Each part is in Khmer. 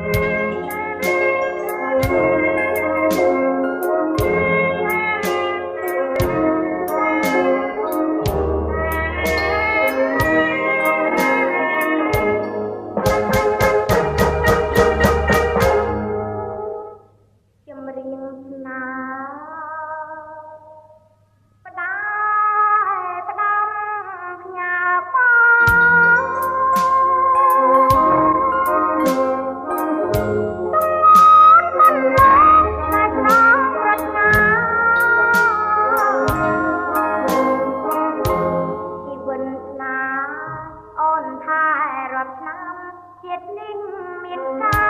oh Việt Ninh miền ca.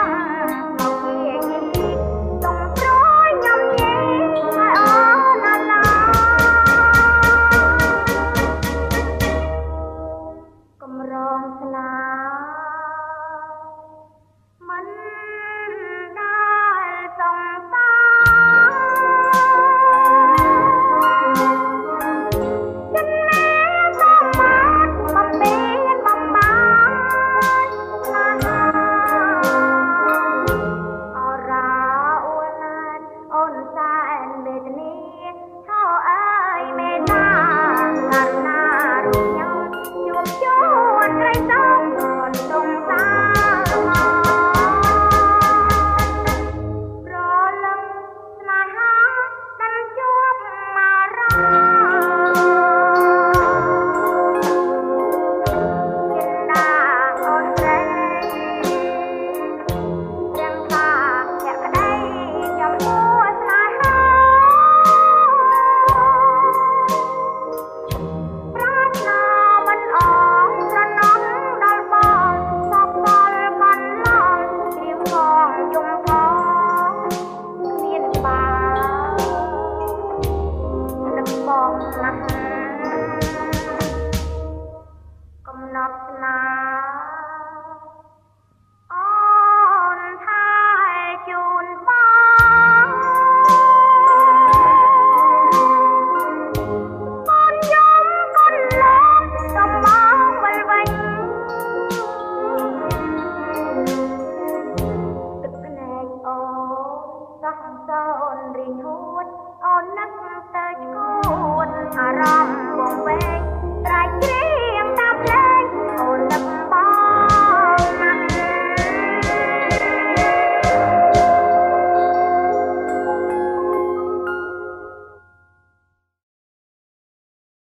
រៀងហួតអូននឹក